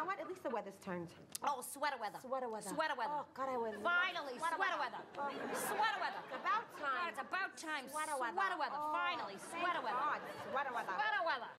know what? At least the weather's turned. Oh, sweater weather. Sweater weather. Sweater weather. Oh, God, I would Finally, sweater sweater weather. weather. Sweater weather. About time. God, it's about time. Sweater weather. Sweater weather. Oh, Finally,